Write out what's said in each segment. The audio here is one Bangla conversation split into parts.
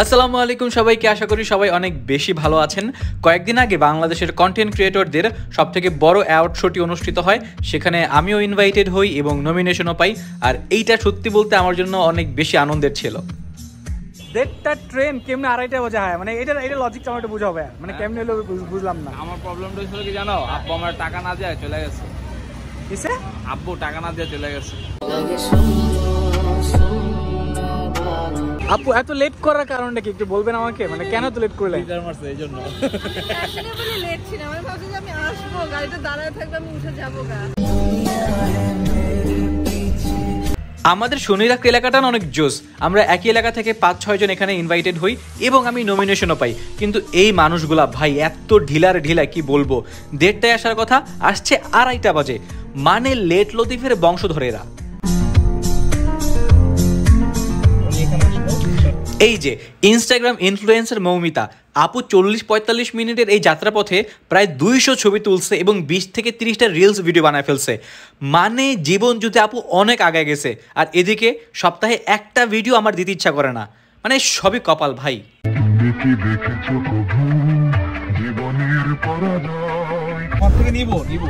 আসসালামু আলাইকুম সবাইকে আশা করি সবাই অনেক বেশি ভালো আছেন। কয়েকদিন আগে বাংলাদেশের কন্টেন্ট ক্রিয়েটরদের সবথেকে বড় অ্যাওয়ার্ড শোটি অনুষ্ঠিত হয় সেখানে আমিও ইনভাইটেড হই এবং নমিনেশনও পাই আর এইটা সত্যি বলতে আমার জন্য অনেক বেশি আনন্দের ছিল। দেড়টা ট্রেন কেমনে আড়াইটা বাজে হয়? মানে এটা এটা লজিকটা আমার একটু বুঝাবে। মানে কেমনে হলো বুঝ- বুঝলাম না। আমার প্রবলেমটা হয়েছিল কি জানো? আব্বু আমার টাকা না দিয়ে চলে গেছে। কিসে? আব্বু টাকা না দিয়ে চলে গেছে। আপু এত লেট করার কারণটা কি? একটু বলবেন আমাকে? মানে কেন এত লেট করলেন? টিচার মারছে এই জন্য। ফ্যাশনেবলি লেট ছিলাম। আমি ভাবছি যে আমি আসব গাড়িটা দাঁড়ায় থাকবে আমি উঠে যাব গা। আমাদের শনিরাক এলাকাটা না অনেক জোস। আমরা একই এলাকা থেকে পাঁচ ছয়জন এখানে ইনভাইটেড হই এবং আমি নমিনেশনও পাই। কিন্তু এই মানুষগুলা ভাই এত ঢিলার ঢিলা কি বলব? দেড়টায় আসার কথা আসছে আড়াইটা বাজে। মানে লেট লতিফের বংশধরেরা। এই যে ইনস্টাগ্রাম ইনফ্লুয়েন্সার মৌমিতা আপু চল্লিশ পঁয়তাল্লিশ মিনিটের এই যাত্রাপথে প্রায় দুইশো ছবি তুলছে এবং বিশ থেকে তিরিশটা রিলস ভিডিও বানায় ফেলছে। মানে জীবন যুদ্ধে আপু অনেক আগে গেছে। আর এদিকে সপ্তাহে একটা ভিডিও আমার দিতে ইচ্ছা করে না। মানে সবই কপাল ভাই। নিবো নিবো।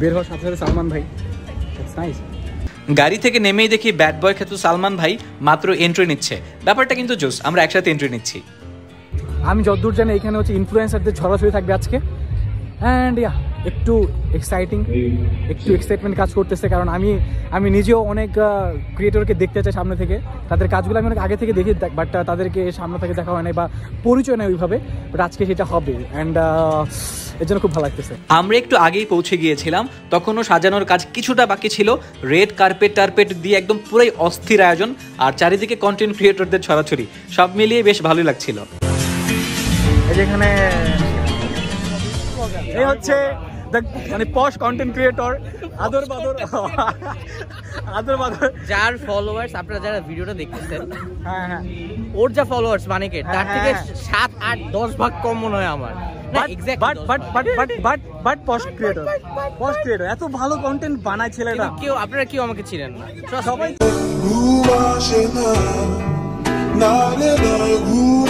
বের হওয়ার সাথে সাথে সালমান ভাই নাইস গাড়ি থেকে নেমেই দেখি ব্যাড বয় খেতু সালমান ভাই মাত্র এন্ট্রি নিচ্ছে। ব্যাপারটা কিন্তু জোস, আমরা একসাথে এন্ট্রি নিচ্ছি। আমি যতদূর জানি এখানে হচ্ছে ইনফ্লুয়েন্সারদের ছড়াছড়ি থাকবে আজকে। অ্যান্ড ইয়া একটু এক্সাইটিং একটু এক্সাইটমেন্ট কাজ করতেছে কারণ আমি আমি নিজেও অনেক ক্রিয়েটরকে দেখতে চাই সামনে থেকে। তাদের কাজগুলো আমি অনেক আগে থেকে দেখি বাট তাদেরকে সামনে থেকে দেখা হয় নাই বা পরিচয় নেই ওইভাবে বাট আজকে সেটা হবে। অ্যান্ড এর জন্য খুব ভালো লাগতেছে। আমরা একটু আগেই পৌঁছে গিয়েছিলাম তখনও সাজানোর কাজ কিছুটা বাকি ছিল। রেড কার্পেট টার্পেট দিয়ে একদম পুরাই অস্থির আয়োজন আর চারিদিকে কন্টেন্ট ক্রিয়েটরদের ছড়াছড়ি সব মিলিয়ে বেশ ভালোই লাগছিল। এই যেখানে এই হচ্ছে মানে পশ কন্টেন্ট ক্রিয়েটর আদর বাদর আদর বাদর। যার ফলোয়ার্স আপনারা যারা ভিডিওটা দেখতেছেন হ্যাঁ হ্যাঁ। ওর যা ফলোয়ার্স মানে কি? তার হ্যাঁ, থেকে হ্যাঁ। সাত আট দশ ভাগ কম মনে হয় আমার। But but but but but but but post creator post creator এত ভালো কন্টেন্ট বানায় ছেলেটা। কেউ আপনারা কেউ আমাকে ছিলেন না. সবাই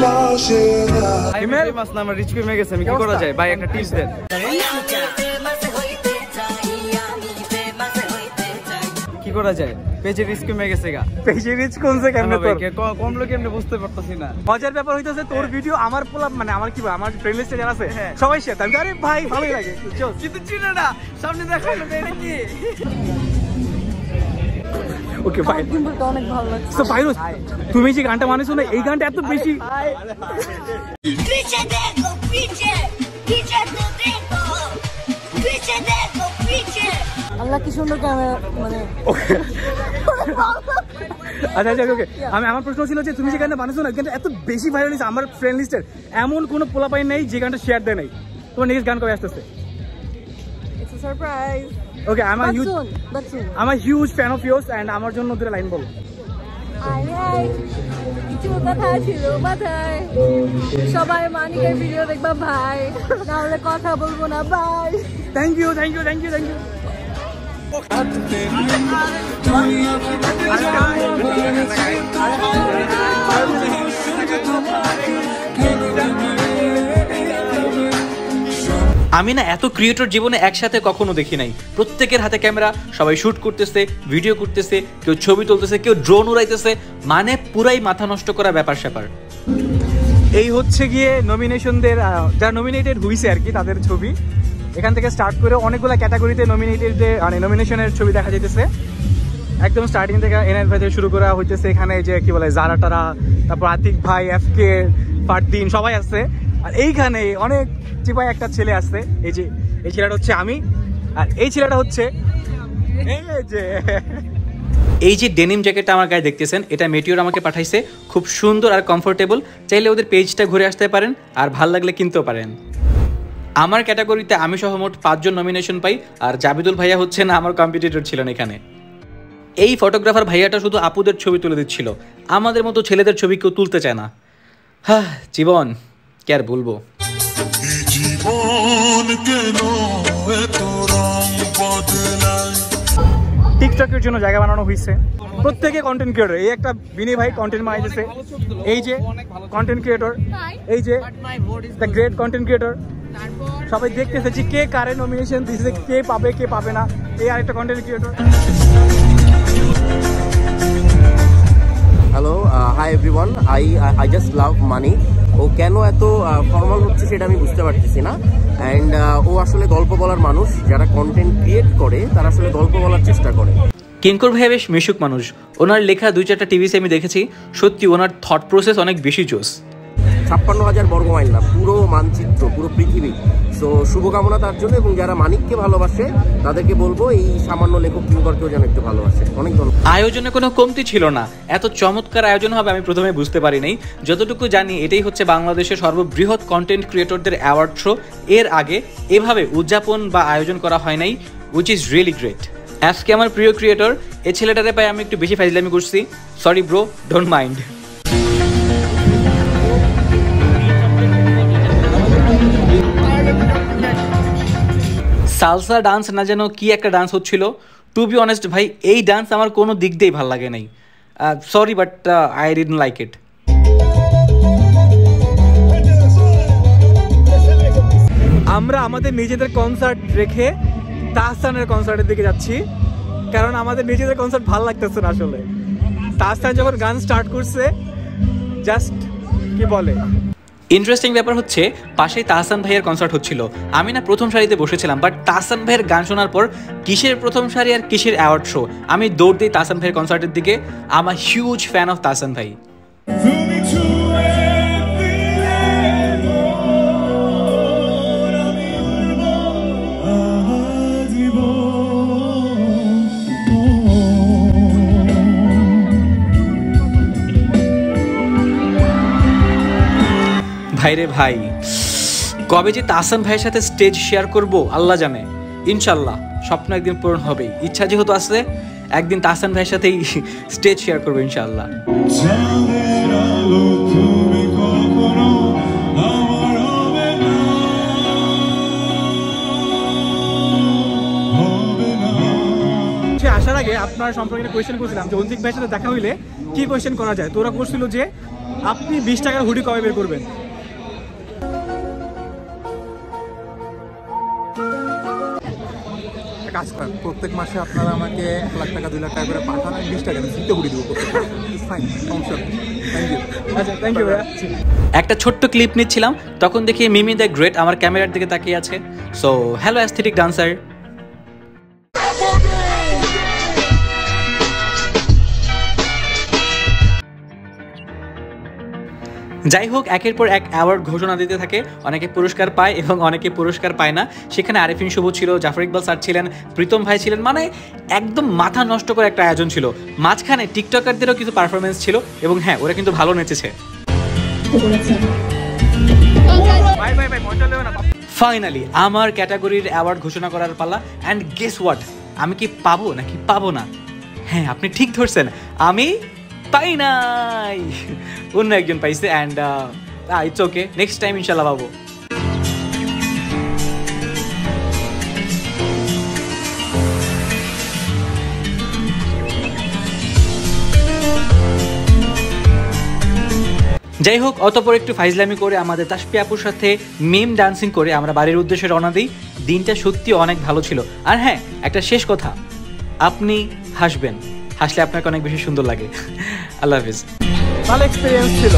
না আমার রিচ কমে গেছে আমি কি করা যায়? ভাই একটা টিপস দেন। কি করা যায়? পেজে রিচ কমে গেছে গা। পেজে রিচ কোনছে কেমনে তোর? কম লোক এমনি বুঝতে পারতাছি না। মজার ব্যাপার হইতেছে তোর ভিডিও আমার পোলা মানে আমার কি আমার ফ্রেন্ড লিস্টে যারা আছে সবাই শেয়ার আমি আরে ভাই ভালোই লাগে। কিন্তু চিনে না সামনে এটা কি? ওকে ফাইন তো ফাইরোজ তুমি যে গানটা মানে শোনো এই গানটা এত বেশি সুন্দর মানে আচ্ছা আচ্ছা ওকে আমি আমার প্রশ্ন ছিল তুমি যে গানটা এত বেশি ভাইরাল আমার ফ্রেন্ড লিস্টের এমন কোনো পোলাপাই নেই যে গানটা শেয়ার দেয় নাই। তোমার নিজের গান কবে আসতে আসতে আসতেছে ইটস আ সারপ্রাইজ ওকে আমার but huge soon but soon আমার huge fan of yours and আমার জন্য দুটো লাইন বলো। মাথায় সবাই মানিকের ভিডিও দেখবা ভাই না হলে কথা বলব না ভাই thank you thank you thank you thank you আমি না এত ক্রিয়েটর জীবনে একসাথে কখনো দেখি নাই। প্রত্যেকের হাতে ক্যামেরা সবাই শ্যুট করতেছে ভিডিও করতেছে, কেউ ছবি তুলতেছে, কেউ ড্রোন উড়াইতেছে মানে পুরাই মাথা নষ্ট করা ব্যাপার স্যাপার। এই হচ্ছে গিয়ে নমিনেশনদের যারা নমিনেটেড হয়েছে আর কি, তাদের ছবি। এখান থেকে স্টার্ট করে অনেকগুলো ক্যাটাগরিতে নমিনেটেড মানে নমিনেশনের ছবি দেখা যেতেছে একদম স্টার্টিং থেকে এনএফ ভাই থেকে শুরু করা হইতেছে এখানে যে কি বলে জারা টারা তারপর আতিক ভাই এফ কে ফারদিন, সবাই আছে। আর এইখানে অনেক চিপাই একটা ছেলে আসছে। এই যে, এই ছেলেটা হচ্ছে আমি। আর এই ছেলেটা হচ্ছে যে। এই যে ডেনিম জ্যাকেটটা আমার গায়ে দেখতেছেন, এটা মেটিওর আমাকে পাঠাইছে। খুব সুন্দর আর কমফোর্টেবল চাইলে ওদের পেজটা ঘুরে আসতে পারেন আর ভালো লাগলে কিনতেও পারেন। আমার ক্যাটাগরিতে আমি সহ মোট পাঁচজন নমিনেশন পাই আর জাবিদুল ভাইয়া হচ্ছে না, আমার কম্পিটিটর ছিলেন এখানে। এই ফটোগ্রাফার ভাইয়াটা শুধু আপুদের ছবি তুলে দিচ্ছিল। আমাদের মতো ছেলেদের ছবি কেউ তুলতে চায় না। হ্যাঁ জীবন। কি আর বলব? টিকটকের জন্য জায়গা বানানো হয়েছে প্রত্যেকে কন্টেন্ট ক্রিয়েটর এই একটা বিনি ভাই কন্টেন্ট বানাইতেছে এই যে কন্টেন্ট ক্রিয়েটর এই যে দ্য গ্রেট কন্টেন্ট ক্রিয়েটর সবাই দেখতেছে যে কে কারে নমিনেশন দিয়েছে কে পাবে কে পাবে না। এই আরেকটা content creator hello hi everyone I I just love money ও কেন এত ফর্মাল হচ্ছে সেটা আমি বুঝতে পারতেছি না। অ্যান্ড ও আসলে গল্প বলার মানুষ যারা কন্টেন্ট ক্রিয়েট করে তারা আসলে গল্প বলার চেষ্টা করে। কিঙ্কর ভাই বেশ মিশুক মানুষ। ওনার লেখা দুই চারটা টিভিসে আমি দেখেছি। সত্যি ওনার থট প্রসেস অনেক বেশি জোস ছাপ্পান্ন হাজার বর্গ মাইল না পুরো মানচিত্র পুরো পৃথিবী। সো শুভকামনা তার জন্য এবং যারা মানিককে ভালোবাসে, তাদেরকে বলব এই সামান্য লেখক কিঙ্করকেও যেন একটু ভালোবাসে। অনেক ধন্যবাদ। আয়োজনে কোনো কমতি ছিল না। এত চমৎকার আয়োজন হবে আমি প্রথমে বুঝতে পারি নাই যতটুকু জানি, এটাই হচ্ছে বাংলাদেশের সর্ববৃহৎ কন্টেন্ট ক্রিয়েটরদের অ্যাওয়ার্ড শো এর আগে এভাবে উদযাপন বা আয়োজন করা হয় নাই উইচ ইজ রিয়েলি গ্রেট আজকে আমার প্রিয় ক্রিয়েটর এ ছেলেটারে পাই আমি একটু বেশি ফাইজলামি করছি। Sorry bro don't mind salsa dance না যেন কি একটা ডান্স হচ্ছিল। টু বি অনেস্ট ভাই, এই ডান্স আমার কোনো দিক দিয়েই ভালো লাগে নাই। Sorry but I did like it আমরা আমাদের নিজেদের কনসার্ট রেখে তাহসানের কনসার্টের দিকে যাচ্ছি। কারণ আমাদের নিজেদের কনসার্ট ভালো লাগতেছে না আসলে। তাহসান যখন গান স্টার্ট করছে জাস্ট কি বলে? ইন্টারেস্টিং ব্যাপার হচ্ছে পাশে তাহসান ভাইয়ের কনসার্ট হচ্ছিল। আমি না প্রথম সারিতে বসেছিলাম বাট তাহসান ভাইয়ের গান শোনার পর কিসের প্রথম সারি আর কিসের অ্যাওয়ার্ড শো আমি দৌড় দিই তাহসান ভাইয়ের কনসার্টের দিকে আমার হিউজ ফ্যান অফ তাহসান ভাই। ভাইরে ভাই কবে যে তাহসান ভাইয়ের সাথে স্টেজ শেয়ার করব আল্লাহ জানে। ইনশাল্লাহ স্বপ্ন একদিন পূরণ হবে। ইচ্ছা যেহেতু আছে একদিন তাহসান ভাইয়ের সাথেই স্টেজ শেয়ার করব ইনশাল্লাহ আসার আগে আপনার সম্পর্কে কোয়েশ্চেন করছিলাম যে অন্তিক ভাইয়ের সাথে দেখা হইলে কি কোয়েশ্চেন করা যায়? তোরা করছিল যে আপনি বিশ টাকার হুডি কবে বের করবেন? কাজ করেন। প্রত্যেক মাসে আপনারা আমাকে এক লাখ টাকা দুই লাখ টাকা করে পাঠান আমি বিশ টাকা দিতে ঘুরিয়ে ঘুরে দেবো ফাইন সমস্যা থ্যাংক ইউ আচ্ছা থ্যাংক ইউ একটা ছোট্ট ক্লিপ নিচ্ছিলাম তখন দেখি মিমি দ্য গ্রেট আমার ক্যামেরার দিকে তাকিয়ে আছে। সো হ্যালো অ্যাস্থেটিক ডান্সার যাই হোক একের পর এক অ্যাওয়ার্ড ঘোষণা দিতে থাকে। অনেকে পুরস্কার পায় এবং অনেকে পুরস্কার পায় না। সেখানে আরিফিন শুভ ছিল, জাফর ইকবাল স্যার ছিলেন, প্রীতম ভাই ছিলেন মানে একদম মাথা নষ্ট করে একটা আয়োজন ছিল। মাঝখানে টিকটকারদেরও কিছু পারফরমেন্স ছিল এবং হ্যাঁ ওরা কিন্তু ভালো নেচেছে। ফাইনালি আমার ক্যাটাগরির অ্যাওয়ার্ড ঘোষণা করার পালা। অ্যান্ড গেস হোয়াট আমি কি পাবো নাকি পাবো না? হ্যাঁ আপনি ঠিক ধরছেন। আমি অন্য একজন পাইছে and it's okay next time ইনশাল্লাহ পাবো যাই হোক, অতপর একটু ফাইজলামি করে আমাদের তাসপি আপুর সাথে মিম ডান্সিং করে আমরা বাড়ির উদ্দেশ্যে রওনা দিই। দিনটা সত্যি অনেক ভালো ছিল। আর হ্যাঁ একটা শেষ কথা। আপনি হাসবেন। হাসলে আপনাকে অনেক বেশি সুন্দর লাগে। আল্লাহ হাফিজ। ভালো এক্সপিরিয়েন্স ছিল।